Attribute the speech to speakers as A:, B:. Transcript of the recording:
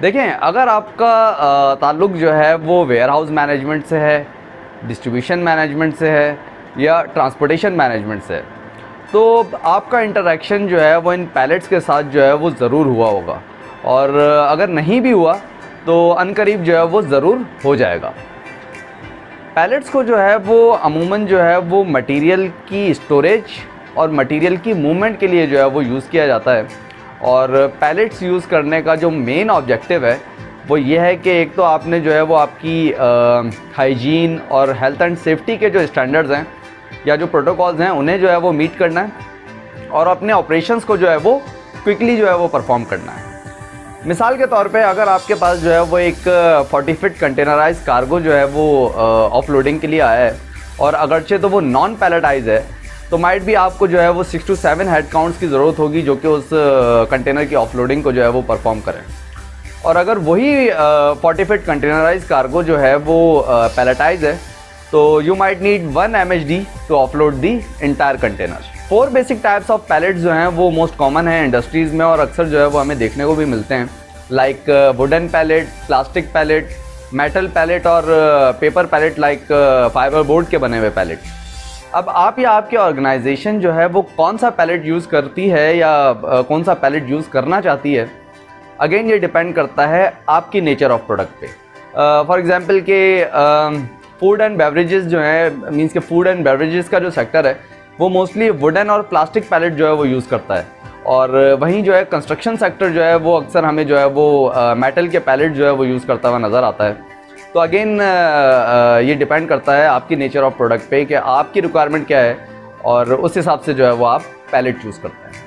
A: देखें, अगर आपका ताल्लुक़ जो है वो वेयर हाउस मैनेजमेंट से है डिस्ट्रीब्यूशन मैनेजमेंट से है, या ट्रांसपोर्टेशन मैनेजमेंट से है तो आपका इंटरेक्शन जो है वो इन पैलेट्स के साथ जो है वो ज़रूर हुआ होगा। और अगर नहीं भी हुआ तो अनकरीब जो है वो ज़रूर हो जाएगा। पैलेट्स को जो है वो अमूमन जो है वो मटेरियल की स्टोरेज और मटेरियल की मूवमेंट के लिए जो है वो यूज़ किया जाता है। और पैलेट्स यूज़ करने का जो मेन ऑब्जेक्टिव है, वो ये है कि एक तो आपने जो है वो आपकी हाइजीन और हेल्थ एंड सेफ्टी के जो स्टैंडर्ड्स हैं या जो प्रोटोकॉल्स हैं, उन्हें जो है वो मीट करना है और अपने ऑपरेशंस को जो है वो क्विकली जो है वो परफॉर्म करना है। मिसाल के तौर पे अगर आपके पास जो है वो एक 40 फिट कंटेनराइज कार्गो जो है वो ऑफ़ के लिए आया है और अगरचे तो वो नॉन पैलेटाइज है तो माइट भी आपको जो है वो six to seven head counts की ज़रूरत होगी जो कि उस कंटेनर की ऑफलोडिंग को जो है वो परफॉर्म करें। और अगर वही फोर्टी फिट कंटेनराइज कार्गो जो है वो पैलेटाइज है तो you might need one M H D to offload the entire container four basic types of pallets जो हैं वो मोस्ट कॉमन है इंडस्ट्रीज़ में और अक्सर जो है वो हमें देखने को भी मिलते हैं। Like wooden pallet plastic pallet metal pallet और paper pallet like fibre board के बने हुए पैलेट अब आप या आपकी ऑर्गेनाइजेशन जो है, वो कौन सा पैलेट यूज़ करती है या कौन सा पैलेट यूज़ करना चाहती है? अगेन, ये डिपेंड करता है आपकी नेचर ऑफ़ प्रोडक्ट पे। फॉर एग्ज़ाम्पल के फ़ूड एंड बेवरेजेस जो है, मींस के फ़ूड एंड बेवरेजेस का जो सेक्टर है, वो मोस्टली वुडन और प्लास्टिक पैलेट जो है, वो यूज़ करता है। और वहीं जो है, कंस्ट्रक्शन सेक्टर जो है, वो अक्सर हमें जो है, वो मेटल के पैलेट जो है, वो यूज़ करता हुआ नज़र आता है। तो अगेन ये डिपेंड करता है आपकी नेचर ऑफ़ प्रोडक्ट पे कि आपकी रिक्वायरमेंट क्या है और उस हिसाब से जो है वो आप पैलेट चूज़ करते हैं।